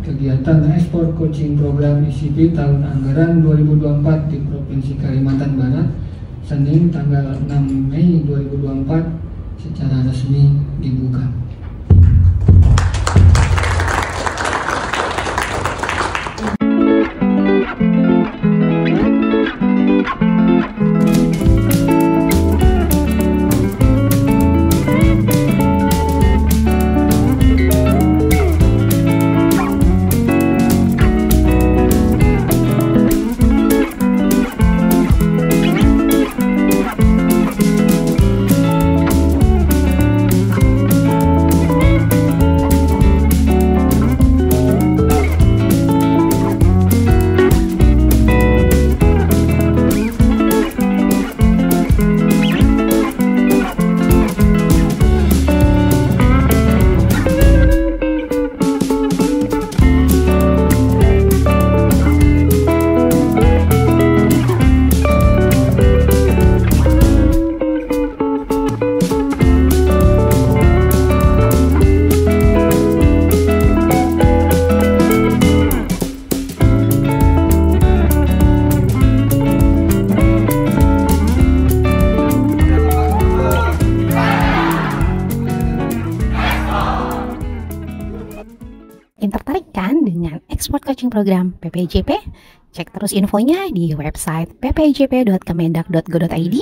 kegiatan ekspor coaching program ICP tahun anggaran 2024 di Provinsi Kalimantan Barat Senin tanggal 6 Mei 2024 secara resmi dibuka. Yang tertarik kan dengan ekspor coaching program PPJP? Cek terus infonya di website ppjp.kemendak.go.id